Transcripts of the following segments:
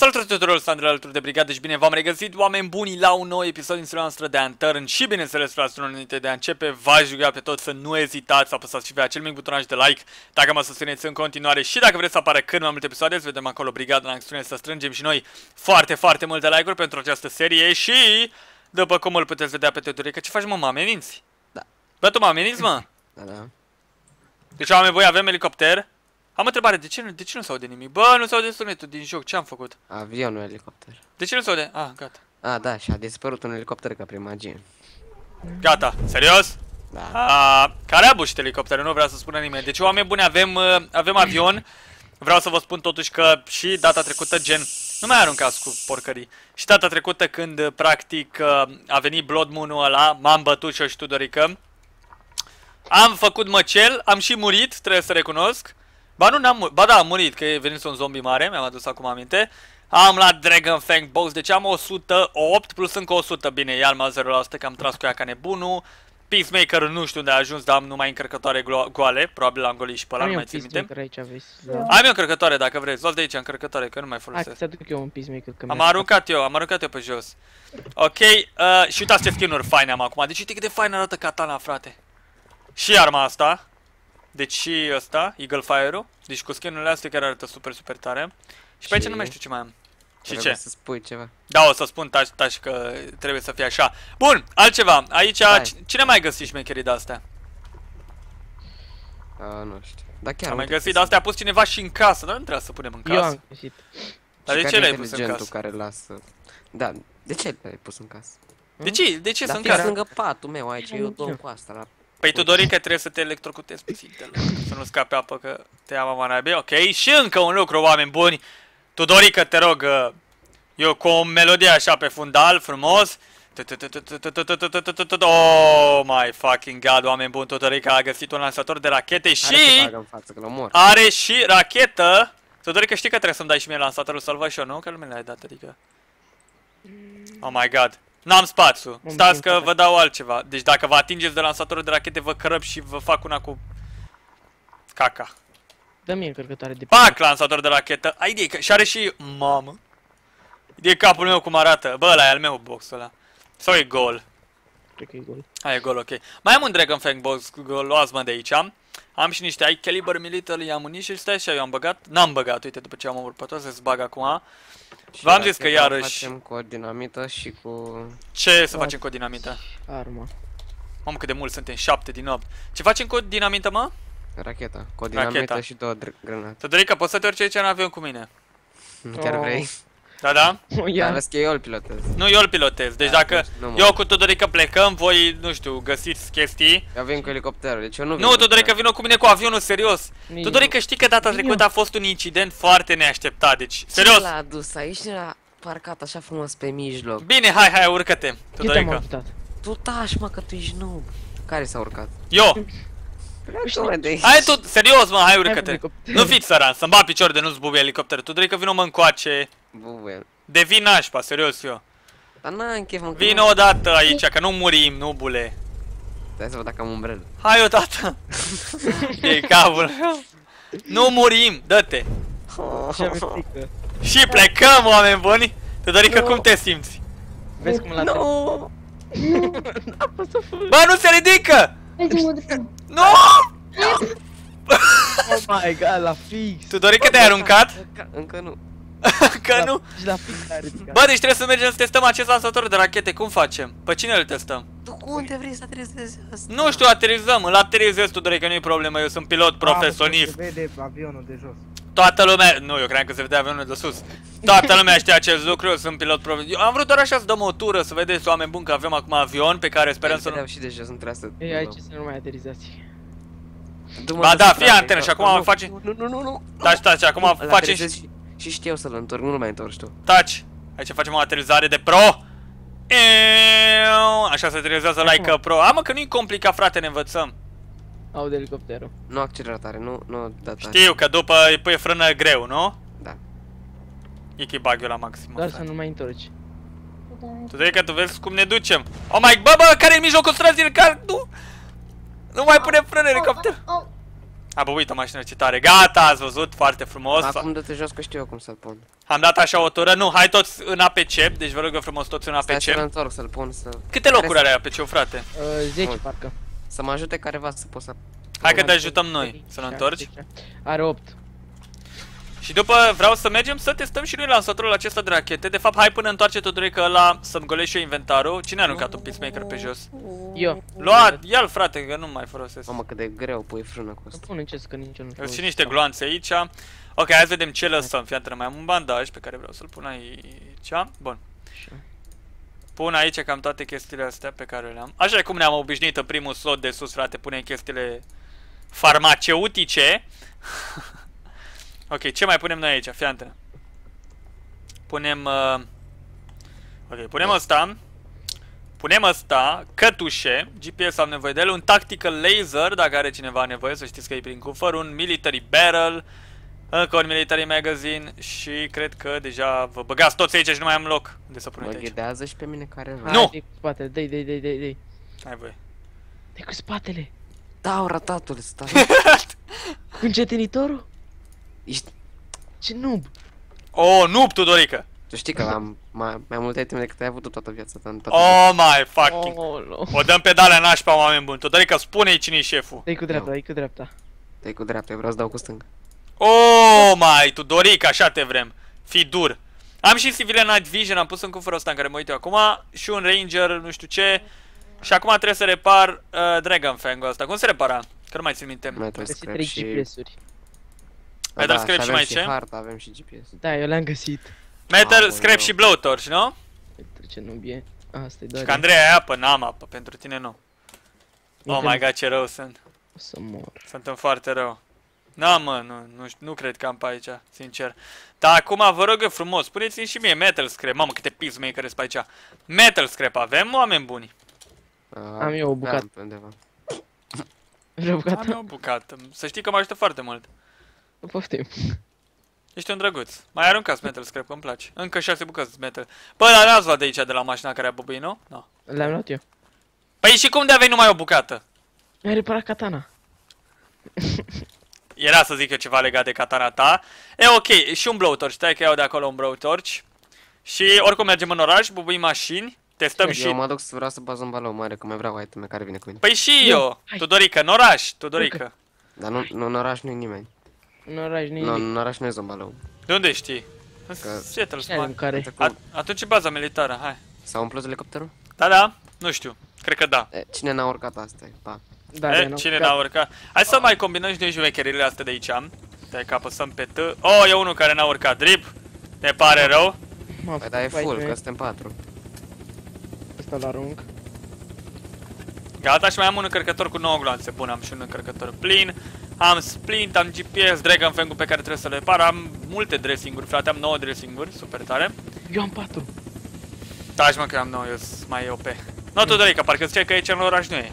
Salutare tuturor, sunt Andrei alături de brigadă și bine v-am regăsit, oameni buni, la un nou episod din seria noastră de Antărn și bineînțeles, fraților, înainte de a începe, v-aș ruga pe toți să nu ezitați să apăsați și pe acel mic butonaj de like dacă mă susțineți în continuare și dacă vreți să apară cât mai multe episoade, să vedem acolo brigada în acțiune să strângem și noi foarte, foarte multe like-uri pentru această serie și, după cum îl puteți vedea pe Teodorica, ce faci mă, mă ameninți? Da. Bă, tu mă ameninți, mă? Da, da. Deci, oameni voi, avem elicopter. Am o întrebare, de ce, nu, de ce nu se aude nimic? Bă, nu se aude sunetul din joc, ce am făcut? Avionul elicopter. De ce nu se aude? Ah, gata. A, da, și a dispărut un elicopter ca prin magie. Gata, serios? Da. A, care a bușit elicopterul? Nu vreau să spună nimeni. Deci, oameni buni, avem, uh, avem avion. Vreau să vă spun totuși că și data trecută, gen... Nu mai aruncați cu porcării. Și data trecută când, uh, practic, uh, a venit Blood Moon-ul ăla, m-am bătut și eu și Tudorică. Am făcut măcel, am și murit, trebuie să recunosc. Ba nu, n-am murit. Ba da, am murit, că e venit un zombie mare, mi-am adus acum aminte. Am la Dragon Fang Box, deci am 108 plus încă 100. Bine, iar m 0% că am tras cu ea ca nebunul. Peacemaker nu știu unde a ajuns, dar am numai încărcătoare goale. Probabil am golit și pe ăla, nu mai țin minte. aici, vezi. Am eu încărcătoare dacă vreți, luați de aici încărcătoare, că nu mai Hai folosesc. să aduc eu un peacemaker că Am mi-a aruncat eu, am aruncat eu pe jos. Ok, uh, și uitați ce skin-uri faine am acum. Deci uite cât de fain arată katana, frate. Și arma asta. Deci și ăsta, Eagle Fire-ul. Deci cu skin-urile astea chiar arată super, super tare. Și pe aici Și- nu mai știu ce mai am. Și Trebuie ce? să spui ceva. Da, o să spun taci, taci că trebuie să fie așa. Bun, altceva. Aici, Hai. c- cine mai găsit șmecherii de-astea? A, nu știu. Da, chiar Am mai uite, găsit, de-astea a pus cineva și în casă, dar nu trebuia să punem în Eu casă. am găsit. Dar și de care ce e le-ai pus în inteligentul casă? care lasă... Da, de ce l-ai pus în casă? De ce? De ce Dar sunt fix casă? lângă patul meu aici, eu dom cu asta la... Păi tu dori că trebuie să te electrocutezi pe fintele, să nu scape apă că te ia mama naibii. Ok, și încă un lucru, oameni buni. Tudorică, te rog, uh, eu cu o melodie așa pe fundal, frumos. Oh my fucking god, oameni buni, Tudorica a găsit un lansator de rachete Hai să și bagă în față, că l-omor. are și rachetă. Tudorica știi că trebuie să-mi dai și mie lansatorul să-l văd și eu, nu? Că nu mi l-ai dat, adică... Oh my god. N-am spațiu. Mă Stați că împing vă dau altceva. Deci dacă vă atingeți de lansatorul de rachete, vă cărăp și vă fac una cu... Caca. Dă-mi încărcătoare de Pac, lansator de rachetă. Ai idee că... Și are și... Mamă. E capul meu cum arată. Bă, ăla e al meu boxul ăla. Sau e gol. Cred că e gol. Hai, e gol, ok. Mai am un Dragon Fang box, gol, luați mă de aici. Am și niște ai caliber military ammunition, stai așa, eu am băgat. N-am băgat, uite, după ce am omorât pe toți, să-ți bag acum. Și v-am zis că racheta o iarăși- Facem cu o dinamită și cu... Ce să Da. facem cu o dinamită? Arma. Mamă, cât de mult suntem, 7 din 8. Ce facem cu o dinamită, mă? Racheta. Cu o Racheta. dinamită și două dr- granate. Tădorica, poți să te urci aici în avion cu mine? Nu chiar Oh. vrei? Da, da? O, Dar ia. vezi că eu îl pilotez. Nu, eu îl pilotez. Deci Da, dacă atunci nu mă- eu cu Tudorica plecăm, voi, nu știu, găsiți chestii. Eu vin cu elicopterul, deci eu nu vin Nu, cu Tudorica, vină cu mine cu avionul, serios. Nici Tudorica, știi că data Vin trecută eu. a fost un incident foarte neașteptat, deci, Ce serios. l-a adus aici? Era parcat așa frumos pe mijloc. Bine, hai, hai, urcă-te, Eu te-am Tudorica. ajutat. Tu tași, mă, că tu ești noob. Care s-a urcat? Eu. Tu, mă, de aici. Hai tu, serios, mă, hai, Hai, urcă-te. elicopter. Nu fiți săran, să-mi bat picior de nu-ți bubuie elicopterul. Tudorica, vină mă încoace. Bubuie. Devin nașpa, serios eu. Dar n-am chef, mă, că Vino nu- odată aici, că nu murim, nu bule. Stai să văd dacă am umbrelă. Hai odată. E capul meu. Nu murim, dă-te. Și am frică. Și plecăm, oameni buni. Tudorica, Nu. cum te simți? Vezi cum l-a Nu! Bă, nu se ridică! Uite-mă de fapt. Nu! Oh my god, la fix. Tudorica, te-ai aruncat? Încă, încă nu. Că La- nu. Și la fix a ridicat. Bă, deci trebuie să mergem să testăm acest lansator de rachete. Cum facem? Pe cine îl testăm? Tu cu unde vrei să aterizezi asta? Nu știu, aterizăm. Îl aterizez, Tudorica, nu-i problemă. Eu sunt pilot profesionist. Se vede avionul de jos. Toată lumea... Nu, eu cream că se vedea avionul de sus. Toată lumea știe acest lucru, eu sunt pilot profesionist. Eu am vrut doar așa să dăm o tură, să vedeți, oameni buni, că avem acum avion pe care sperăm să nu... Vedeau și de jos, nu trebuia să... Ei, aici să nu mai aterizați. Du-mă Ba să da, se fii trage, antenă că- și acum nu, face- Nu, nu, nu, nu. Taci, taci, acum Îl facem aterizez și... și... Și știu să-l întorc, nu-l mai întorci tu. Taci! Aici facem o aterizare de pro! Eeeeuu, Așa se aterizează like a pro. Am mă că nu-i complicat, frate, ne învățăm. Aud elicopterul. Nu accelerare, nu, nu da tare. Știu că după îi pui frână greu, nu? Da. E bag eu la maxim. Doar să nu mai întorci. Tu vezi că tu vezi cum ne ducem. Oh my, bă, bă, care e în mijlocul străzii? Car, nu! Nu mai pune frână, elicopter. Au, A bubuit o mașină ce tare. Gata, ați văzut, foarte frumos. Acum dă-te jos că știu eu cum să-l pun. Am dat așa o tură. Nu, hai toți în APC, deci vă rog eu frumos toți în Stai să-l APC. întorc, să-l pun, să... Câte locuri are APC-ul, frate? Uh, 10 Mult. parcă. Să mă ajute careva să pot să... Hai că te Mai ajutăm trei, noi să-l șase, întorci. șapte. Are 8. Și după vreau să mergem să testăm și noi lansatorul acesta de rachete. De fapt, hai până întoarce Tudorica ăla să-mi golești și eu inventarul. Cine a aruncat un peacemaker pe jos? Eu. Lua, ia-l frate, că nu mai folosesc. Mamă, cât de greu pui frână cu Să asta. pun încet că nici eu nu Eu știu. și niște gloanțe aici. Ok, hai să vedem ce lăsăm. Fii atent, mai am un bandaj pe care vreau să-l pun aici. Bun. Așa. Pun aici cam toate chestiile astea pe care le-am. Așa e cum ne-am obișnuit în primul slot de sus, frate, punem chestiile farmaceutice. ok, ce mai punem noi aici? Fii atent. Punem... Uh... Ok, punem ăsta. Punem ăsta, cătușe, GPS am nevoie de el, un tactical laser, dacă are cineva nevoie, să știți că e prin cufăr, un military barrel, încă un military magazine și cred că deja vă băgați toți aici și nu mai am loc de să Mă puneți aici. ghidează și pe mine careva. Nu! Dai cu spatele, dai, dai, dai, dai, dai. Hai voi. Dai cu spatele. Da, ratatul, stai. Cu încetinitorul? Ești... Deci Ce noob. Oh, noob, Tudorică! Tu știi că am mai, mai multe iteme decât ai avut tu toată viața ta în toată Oh my fucking... Oh, no. O dăm pe dalea nașpa, oameni buni. Tudorică, spune-i cine-i șeful. Dai cu dreapta, dai cu dreapta. Dai cu dreapta, eu vreau să dau cu stânga. Oh my, Tudorică, așa te vrem. Fii dur. Am și Civilian Night Vision, am pus în cufărul ăsta în care mă uit eu acum și un Ranger, nu știu ce. Și acum trebuie să repar uh, Dragon Fang-ul ăsta. Cum se repara? Că nu mai țin minte. Metal Găsit scrap 3 și... GPS-uri. Metal da, scrap și avem mai și ce? harta, avem și GPS. Da, eu le-am găsit. Metal, Aoleu. Scrap și Blowtorch, nu? Uite ce noob e. Asta e Și doar. că Andrei ai apă, n-am apă, pentru tine nu. Oh Intră- my god, ce rău sunt. O să mor. Sunt în foarte rău. Na, mă, nu, nu, știu- nu cred că am pe aici, sincer. Dar acum vă rog eu frumos, spuneți-mi și mie Metal Scrap. Mamă, câte peacemaker sunt pe aici. Metal Scrap avem, oameni buni. Am eu o bucată. Da, pe undeva. Vreau Am bucată? eu o bucată. Să știi că mă ajută foarte mult. Poftim. Ești un drăguț. Mai aruncați Metal Scrap, că îmi place. Încă șase bucăți Metal. Bă, dar n-ați luat de aici, de la mașina care a bubuit, nu? Nu. Le-am luat eu. Păi și cum de aveai numai o bucată? Mi-a reparat katana. Era să zic eu ceva legat de katana ta. E ok, și un blowtorch, stai că iau de acolo un blowtorch. Și oricum mergem în oraș, bubuim mașini, testăm și... Eu mă duc să vreau să baz un balou mare, că mai vreau iteme care vine cu mine. Păi și Eu, eu, hai. Tudorică, în oraș, Tudorică. Dar nu, nu în oraș nu-i nimeni. În oraș nu Nu, e în oraș nu e zombalou. De unde știi? Că- Seattle, Cine are smart. care? A- Atunci e baza militară, hai. S-a umplut elicopterul? Da, da, nu știu, cred că da. E, cine n-a urcat asta e? Pa. Da, e, da, cine n-a urcat? Hai să mai combinăm și noi jumecherile astea de aici. Stai că apăsăm pe T. Oh, e unul care n-a urcat, drip. Ne pare rău. Mă, Păi da, e vai full, de- că suntem patru. Ăsta l arunc. Gata, și mai am un încărcător cu 9 gloanțe. Bun, am și un încărcător plin. Am splint, am GPS, Dragon Fang-ul pe care trebuie să le repar. Am multe dressing-uri, frate, am 9 dressing-uri, super tare. Eu am 4. Da, și mă că am 9, eu sunt mai OP. Nu, Tudorica, parcă ziceai că aici în oraș nu e.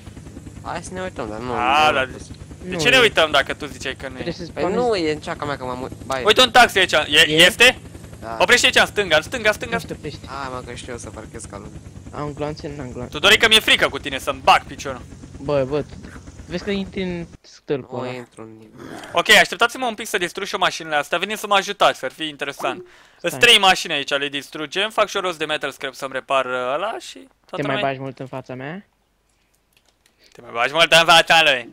Hai să ne uităm, dar nu. A, nu da, am pus. De ce ne uităm dacă tu ziceai că nu e? Trebuie să Păi spawnezi. nu, e în ceaca mea că m-am uit. Bai. Uite un taxi aici, e, E? este? Da. Oprește aici în stânga, în stânga, stânga, Nu stânga. șterpești. Hai mă, că știu eu să parchez calul. Am glanțe, n-am glanțe. Tudorica, mi-e frică cu tine să-mi bag piciorul. Bă, bă, vezi că intri în stâlpul O ăla. intru în... Ok, așteptați-mă un pic să distrug și eu mașinile astea, veniți să mă ajutați, ar fi interesant. Sunt Stai. trei mașini aici, le distrugem, fac și eu rost de metal scrap să-mi repar uh, ăla și Te toată mai lumea- bagi mult în fața mea? Te mai bagi mult în fața lui.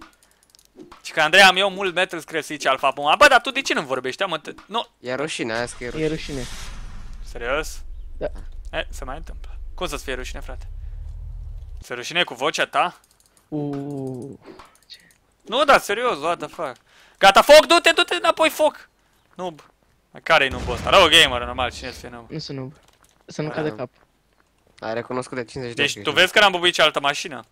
Și că Andrei am eu mult metal scrap zice Alfa Puma. Bă, dar tu de ce nu vorbești? Am întâi- Nu, E rușine, aia că e E rușine. rușine. serios? Da. E, se mai întâmplă. Cum să-ți fie rușine, frate? Se rușine cu vocea ta? Uuu. Nu, da, serios, what the fuck. Gata, foc, du-te, du-te înapoi, foc! Noob. Care-i noob ăsta? Rău gamer, normal, cine să fie noob? Nu sunt noob. Să nu Ah. cadă cap. Ai recunoscut de 50 de Deci ori tu că e vezi că n-am bubuit cealaltă mașină?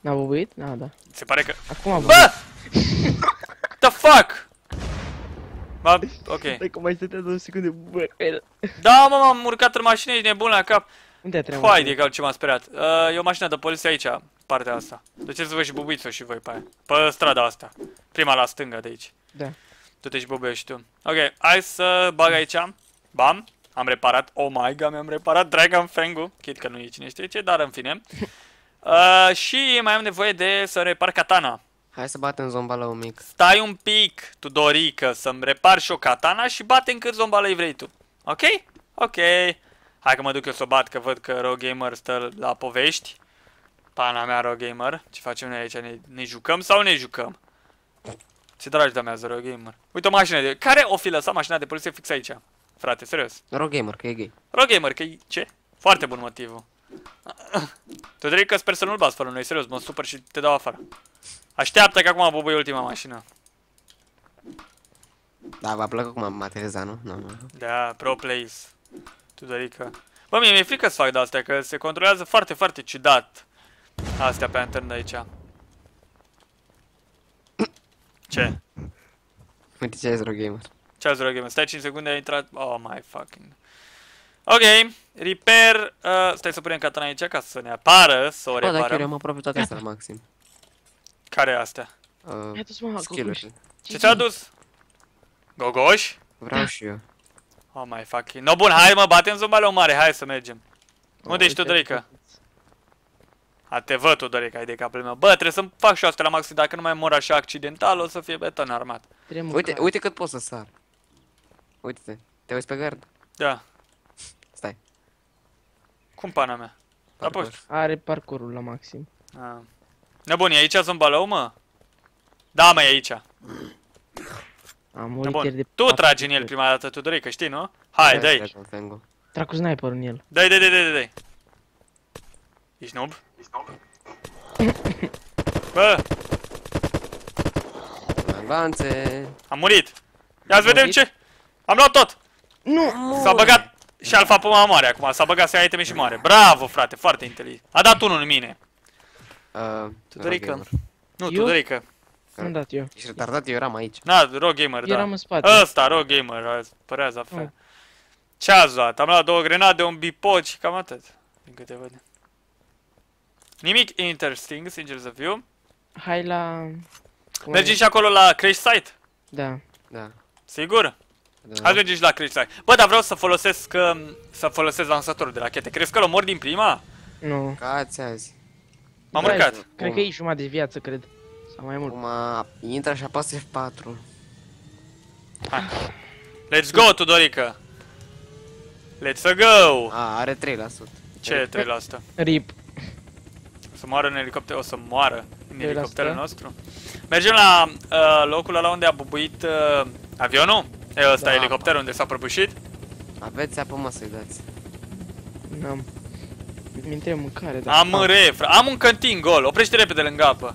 N-a bubuit? Da, da. Se pare că... Acum am Bă! The fuck? Ba, ok. Stai că mai stătea două secunde. Bă, el. Da, mă, m-am urcat în mașină, ești nebun la cap. Unde a treia Hai mașină? de cal ce m-a speriat. Uh, e o mașină de poliție aici, partea asta. Duceți-vă și bubuiți-o și voi pe aia. Pe strada asta. Prima la stânga de aici. Da. Tu te și bubuiești și tu. Ok, hai să bag aici. Bam. Am reparat. Oh my god, mi-am reparat Dragon Fang-ul. Chit că nu e cine știe ce, dar în fine. Uh, și mai am nevoie de să repar katana. Hai să batem zombală un mic. Stai un pic, Tudorică, să-mi repar și o katana și bate în cât zombală vrei tu. Ok? Ok. Hai că mă duc eu să o bat, că văd că RoGamer stă la povești. Pana mea RoGamer. Ce facem noi aici? Ne, ne jucăm sau ne jucăm? Ce dragi damează RoGamer. Uite o mașină de... Care o fi lăsat mașina de poliție fix aici? Frate, serios. Rog gamer, că e gay. RoGamer, că e... Ce? Foarte bun motivul. Tudorică, sper să nu-l bați fără noi, serios, mă supăr și te dau afară. Așteaptă că acum bubui ultima mașină. Da, v-a plăcut cum am materializat, nu? Nu, nu. Da, pro plays. Tudorica. Bă, mie mi-e frică să fac de astea, că se controlează foarte, foarte ciudat astea pe antrenă de aici. Ce? Uite ce ai rog gamer. Ce ați rog, Stai 5 secunde, a intrat... Oh my fucking... Ok, repair... Uh, stai să punem katana aici ca să ne apară, să o Bă, da, chiar reparăm. am aproape toate astea la maxim. Care e astea? Uh, Hai dus mă, skill-uri. Ce ți-a adus? Gogoși? Vreau și eu. Oh my fucking... No, bun, hai mă, batem zumbaleu mare, hai să mergem. Unde ești, Uite, Tudorica? A, te văd, Tudorica, ai de capul meu. Bă, trebuie să-mi fac și asta la maxim, dacă nu mai mor așa accidental, o să fie beton armat. Trebuie Uite, mâncare. uite cât pot să sar. Uite-te. Te uiți pe gard? Da. Stai. Cum pana mea? Da, Parcur. poți. Are parcurul la maxim. Ah. Nebun, e aici zumbalău, mă? Da, mă, e aici. Am murit ieri Nebun. de Tu patru tragi în el ori. prima dată, Tudorica, știi, nu? Hai, dă-i. Tragi un Fango. Trag cu sniper în el. Dă-i, dă-i, dă-i, dă-i, dă-i. Ești noob? Bă, Lanțe. am murit. Ia să vedem murit? ce... Am luat tot. Nu! S-a băgat și alfa pe moare acum. S-a băgat să ia iteme și moare. Bravo, frate, foarte inteligent. A dat unul în mine. Uh, Tudorica. Rog gamer. Nu, Eu? Tudorica. Am dat eu. Ești retardat, eu eram aici. Na, Ro Gamer, da. Eram în spate. Ăsta, Ro Gamer, a- părează Mm. fel. Ce ați luat? Am luat două grenade, un bipod și cam atât. Din câte văd. Nimic interesting, sincer să fiu. Hai la... cum Mergem e? și acolo la crash site? Da. Da. Sigur? da. Hai mergem și la crash site. Bă, dar vreau să folosesc, um, să folosesc lansatorul de rachete. Crezi că l omor din prima? Nu. Cați azi. M-am Da, urcat. Cred că e jumătate de viață, cred. Sau mai mult. Acum intră și apasă F4. Hai. Let's go, Tudorica. Let's go! A, are 3%. Ce 3%? RIP. O să moară în elicopter, o să moară în 3%? elicopterul nostru. Mergem la uh, locul ăla unde a bubuit uh, avionul? E ăsta, Da. elicopterul unde s-a prăbușit? Aveți apă mă să-i dați. N-am. Mi trebuie mâncare, da. Am refra, am un cantin gol, oprește repede lângă apă.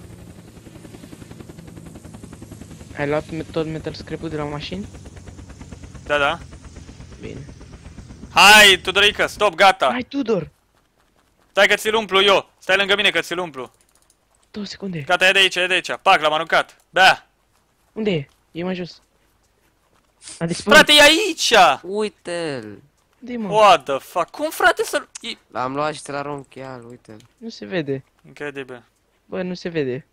Ai luat me- tot metal scrap-ul de la mașini? Da, da. Bine. Hai, Tudorica, stop, gata. Hai, Tudor! Stai că ți-l umplu eu. Stai lângă mine că ți-l umplu. Două secunde. Gata, e de aici, e de aici. Pac, l-am aruncat. Bea. Unde e? E mai jos. A dispărut. Frate, e aici! Uite-l! Unde e, mă? What the fuck? Cum, frate, să-l... E... L-am luat și ți-l arunc iar, uite-l. Nu se vede. Incredibil. Bă, nu se vede.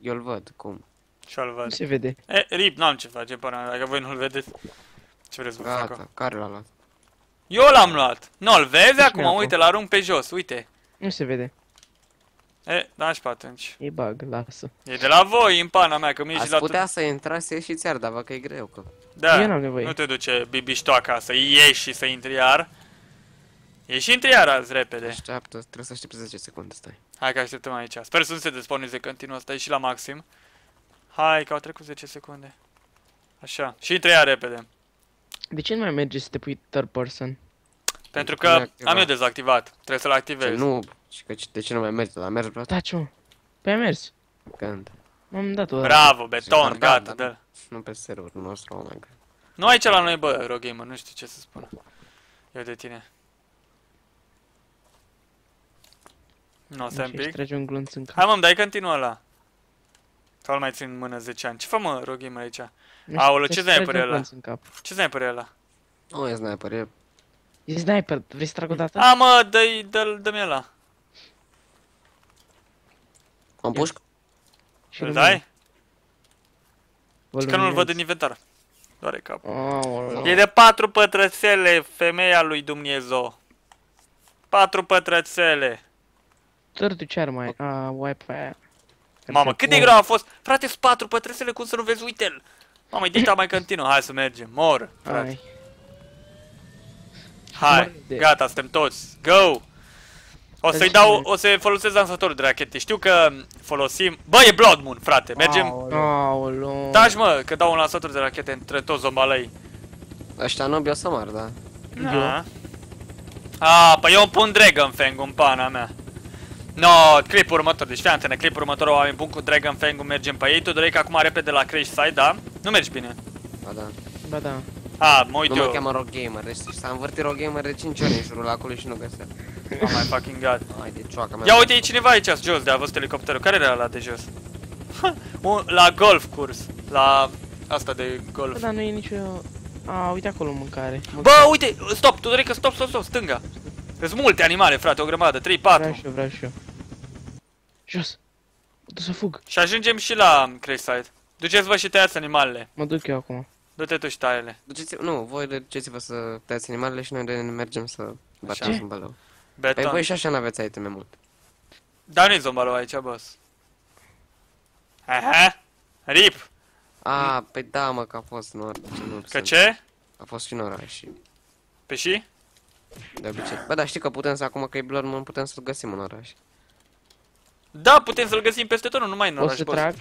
Eu-l văd, cum? Și-al Nu văd. se vede. E, rip, n-am ce face, până dacă voi nu-l vedeți. Ce vreți să vă fac? Gata, care l-a luat? Eu l-am luat. Nu-l vezi Deci acum? mi-a Uite, l-arunc pe jos, uite. Nu se vede. E, da și pe atunci. E bug, lasă. E de la voi, în pana mea, că mi-e și Ați la putea să intrați să ieșiți iar, dar vă că e greu, că... Da, Eu n-am nevoie. nu te duce bibișto acasă, ieși și să intri iar. Ieși intri iar azi, repede. Așteaptă, trebuie să aștepți 10 secunde, stai. Hai că așteptăm aici. Sper să nu se despawneze continuu, stai și la maxim. Hai, că au trecut 10 secunde. Așa, și intri iar repede. De ce nu mai merge să te pui third person? Pentru că nu e că activat. am eu dezactivat. Trebuie să-l Ce activez. nu, și că de ce nu mai merge? Dar mergi vreodată? Taci, mă. Păi a mers. Când? M-am dat o Bravo, beton, Da, gata, da, dă Nu pe serverul nostru, oh my god. Nu aici la noi, bă, Eurogamer, nu știu ce să spun. Eu de tine. Nu, stai un Și pic. trage un glonț în cap. Hai mă, dai continuă la. Sau îl mai țin în mână 10 ani. Ce fă mă, Eurogamer aici? Nu Aoleu, știu, ce trage sniper un e ăla? glonț în cap. Ce sniper e ăla? Nu e sniper, e... E sniper, vrei să trag o dată? A, mă, dă-i, dă-l, dă-mi ăla. Am pușc? Și Îl lumina. dai? Vă Și că nu-l văd luminez. în inventar. Doare cap. Aoleu. E de patru pătrățele, femeia lui Dumnezeu. Patru pătrățele. Tărdu ce ar mai... A, wipe aia. Mamă, cât de greu a fost! Frate, sunt patru pătresele, cum să nu vezi? Uite-l! Mamă, dita mai continuă. Hai să mergem. Mor, frate. Hai. Hai, de- gata, suntem toți. Go! O să-i Deci- dau, o să folosesc dansatorul de rachete. Știu că folosim... Bă, e Blood Moon, frate. Mergem... Aoleu. Aoleu. Taci, mă, că dau un lansator de rachete între toți zombalei. Ăștia nobi o să mor, da. Da. A, păi eu îmi pun Dragon Fang în pana mea. No, clipul următor, deci fii antene, clipul următor oameni bun cu Dragon Fang mergem pe ei, tu doreai că acum repede la Crash Side, da? Nu mergi bine. Ba da. Ba da. A, mă uit Nu mă eu. cheamă Rock Gamer, deci s-a învârtit Rock Gamer de 5 ori în jurul acolo și nu găsea. Oh my fucking god. Hai de cioaca mea. Ia uite, e cineva aici jos de a văzut elicopterul. Care era la de jos? Un, la golf curs. La asta de Bă, golf. dar nu e nicio... A, uite acolo mâncare. Bă, uite, stop, tu că stop, stop, stop, stânga. Sunt multe animale, frate, o grămadă, 3-4. Vreau și eu, vreau și eu. Jos. Mă duc să fug. Și ajungem și la Crayside. Duceți-vă și tăiați animalele. Mă duc eu acum. Du-te tu și taie-le. Duceți nu, voi duceți-vă să tăiați animalele și noi de mergem să batem Ce? zumbalău. Păi Beton. voi și așa n-aveți iteme mult. Dar nu-i zombalul aici, boss. Aha. Rip. A, păi da, mă, că a fost în oraș. Nu, Că sunt- ce? A fost și în oraș și Pe și? de obicei. Bă, dar știi că putem să, acum că e Blood Moon, putem să-l găsim în oraș. Da, putem să-l găsim peste tot, nu numai în O oraș, să boss. trag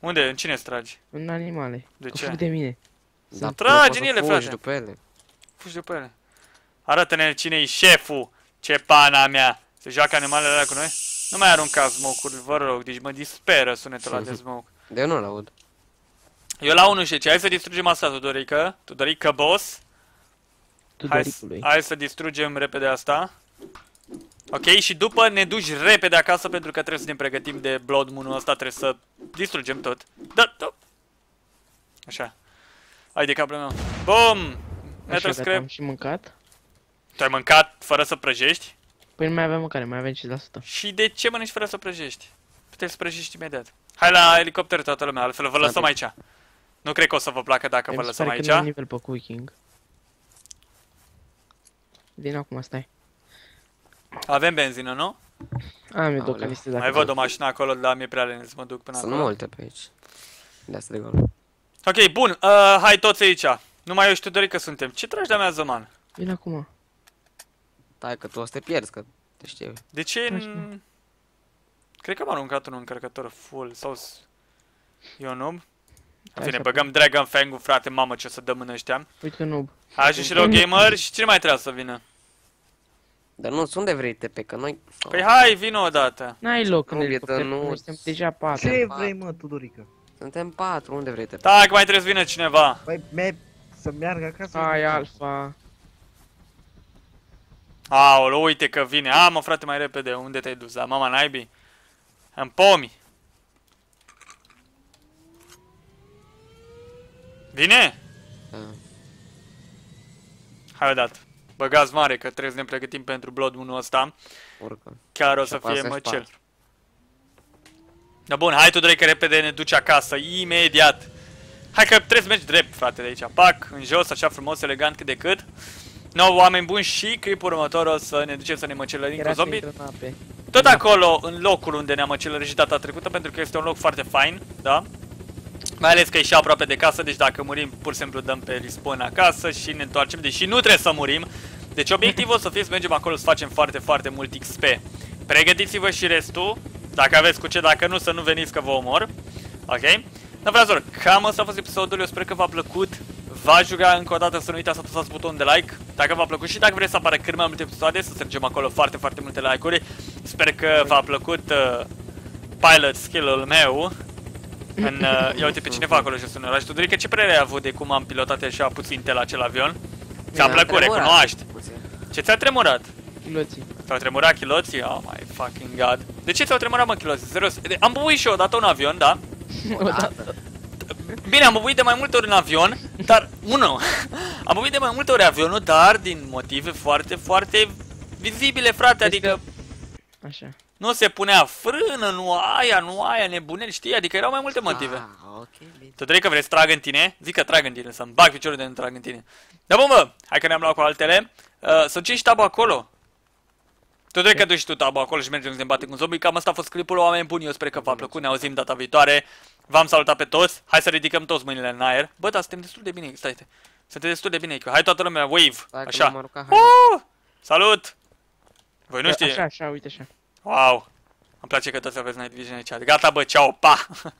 Unde? În cine tragi? în animale. De Că ce? fug de mine. Da, Tragi nu poți în să ele, fugi frate. după ele. Fugi după ele. Arată-ne cine e șeful. Ce pana mea. Se joacă animalele alea cu noi? Nu mai arunca smoke-uri, vă rog, deci mă disperă sunetul ăla de smoke. De eu nu-l aud. Eu la 1 și ce? Hai să distrugem asta, Tudorică. Tudorică, boss. Tu Hai, doricului. hai să distrugem repede asta. Ok, și după ne duci repede acasă pentru că trebuie să ne pregătim de Blood Moon-ul ăsta, trebuie să distrugem tot. Da, da. Așa. Hai de capul meu. Bum! Metal Așa, gata, scrap. am și mâncat. Tu ai mâncat fără să prăjești? Păi nu mai avem mâncare, mai avem 5%. Și de ce mănânci fără să prăjești? Puteți să prăjești imediat. Hai la elicopter toată lumea, altfel vă lăsăm aici. Nu cred că o să vă placă dacă vă Îmi lăsăm sper că nu am aici. nivel pe cooking. Din acum stai. Avem benzină, nu? Am eu două Aoleu. caniste dacă Mai văd o mașină acolo, dar mi-e prea lene să mă duc până Sunt acolo. multe pe aici. De asta de gol. Ok, bun, uh, hai toți aici. Numai eu și Tudorică suntem. Ce tragi de-a mea, Zăman? Vin acum. Stai că tu o să te pierzi, că te știu. De ce... Tragi, n- Cred că m-am aruncat un încărcător full sau... s- Eu nu. În Hai fine, să- băgăm Dragon Fang-ul, frate, mamă ce o să dăm în ăștia. Uite că noob. A ajuns și Rock Gamer și cine mai trebuie să vină? Dar nu, sunt de vrei TP, că noi... Păi hai, vină odată. N-ai loc în Nu, elicopter, Vietă, nu- noi suntem deja patru. Ce patru. vrei, mă, Tudorică? Suntem patru, unde vrei TP? Tac, mai trebuie să vină cineva. Păi, me să meargă acasă. Hai, Alfa. Aolo, uite că vine. A, mă, frate, mai repede. Unde te-ai dus? La mama naibii? În pomi. Vine? Da. Hai odată. Băgați mare că trebuie să ne pregătim pentru Blood Moon-ul ăsta. Urcă. Chiar o Și să apasă fie F4. măcel. Da bun, hai tu Drake, că repede ne duci acasă, imediat. Hai că trebuie să mergi drept, frate, de aici. Pac, în jos, așa frumos, elegant cât de cât. No, oameni buni și clipul următor o să ne ducem să ne măcelărim cu Era să zombie. intră în ape. Tot acolo, în locul unde ne-am măcelărit și data trecută, pentru că este un loc foarte fain, da? Mai ales că e și aproape de casă, deci dacă murim, pur și simplu dăm pe respawn acasă și ne întoarcem, deși nu trebuie să murim. Deci obiectivul o să fie să mergem acolo să facem foarte, foarte mult XP. Pregătiți-vă și restul, dacă aveți cu ce, dacă nu, să nu veniți că vă omor. Ok? Da, fraților, cam asta a fost episodul, eu sper că v-a plăcut. Va juga încă o dată să nu uitați să apăsați butonul de like Dacă v-a plăcut și dacă vreți să apară cât mai multe episoade Să strângem acolo foarte, foarte multe like-uri Sper că v-a plăcut uh, pilot skill-ul meu în, uh, Ia uite pe cineva acolo jos în oraș Tudorică, ce părere ai avut de cum am pilotat așa puțin la acel avion? Ți-a Bine, am plăcut, tremurat recunoaști puțin. Ce ți-a tremurat? Chiloții. Ți-au tremurat chiloții? Oh my fucking god De ce ți-au tremurat mă chiloții? Serios De- Am bubuit și eu odată un avion, da? Odată. Bine, am bubuit de mai multe ori în avion, dar, unul, am bubuit de mai multe ori avionul, dar din motive foarte, foarte vizibile, frate, adică Așa. Nu se punea frână, nu aia, nu aia, nebuneli, știi? Adică erau mai multe motive. Ah, ok, bine. Tu trebuie că vrei să trag în tine? Zic că trag în tine, să-mi bag piciorul de nu trag în tine. Dar bun, bă, hai că ne-am luat cu altele. Uh, să încerci tabul acolo. Tu trebuie că duci tu tabă acolo și mergem să ne batem cu un zombie. Cam asta a fost clipul, oameni buni. Eu sper că v-a plăcut. Ne auzim data viitoare. V-am salutat pe toți. Hai să ridicăm toți mâinile în aer. Bă, dar suntem destul de bine. Stai, stai. Suntem destul de bine aici. Hai toată lumea, wave. Stai că Așa. m-am aruncat, hai. Uh! Salut! Voi nu știți? Așa, așa, uite așa. Wow! Îmi place că toți aveți Night Vision aici. Gata, bă, ceau, pa!